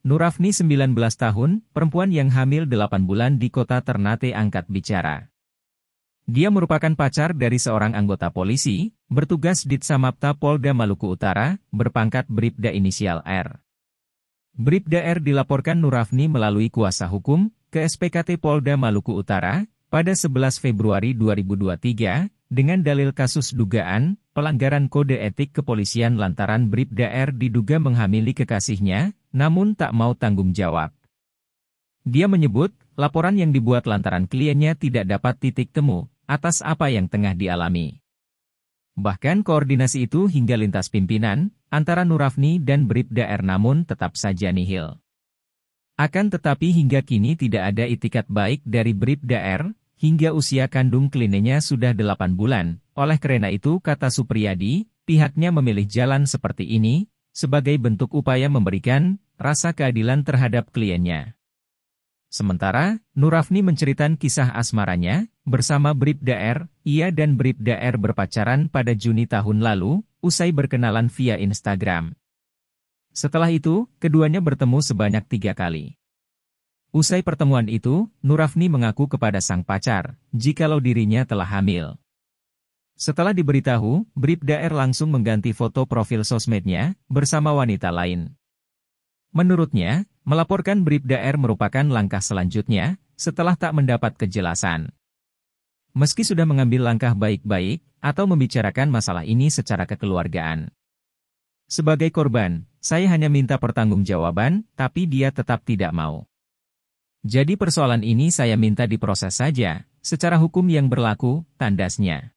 Nurafni 19 tahun, perempuan yang hamil 8 bulan di kota Ternate angkat bicara. Dia merupakan pacar dari seorang anggota polisi, bertugas di Samapta Polda Maluku Utara, berpangkat Bribda inisial R. Bribda R dilaporkan Nurafni melalui kuasa hukum ke SPKT Polda Maluku Utara pada 11 Februari 2023 dengan dalil kasus dugaan pelanggaran kode etik kepolisian lantaran Bribda R diduga menghamili kekasihnya, namun tak mau tanggung jawab. Dia menyebut, laporan yang dibuat lantaran kliennya tidak dapat titik temu atas apa yang tengah dialami. Bahkan koordinasi itu hingga lintas pimpinan, antara Nurafni dan Bribda R namun tetap saja nihil. Akan tetapi hingga kini tidak ada itikat baik dari Bribda R, hingga usia kandung kliennya sudah 8 bulan. Oleh karena itu, kata Supriyadi, pihaknya memilih jalan seperti ini, sebagai bentuk upaya memberikan rasa keadilan terhadap kliennya. Sementara, Nurafni menceritakan kisah asmaranya, bersama Bribda R, ia dan Bribda R berpacaran pada Juni tahun lalu, usai berkenalan via Instagram. Setelah itu, keduanya bertemu sebanyak tiga kali. Usai pertemuan itu, Nurafni mengaku kepada sang pacar, jikalau dirinya telah hamil. Setelah diberitahu, Bribda R langsung mengganti foto profil sosmednya, bersama wanita lain. Menurutnya, melaporkan Bribda R merupakan langkah selanjutnya, setelah tak mendapat kejelasan. Meski sudah mengambil langkah baik-baik, atau membicarakan masalah ini secara kekeluargaan. Sebagai korban, saya hanya minta pertanggungjawaban, tapi dia tetap tidak mau. Jadi persoalan ini saya minta diproses saja, secara hukum yang berlaku, tandasnya.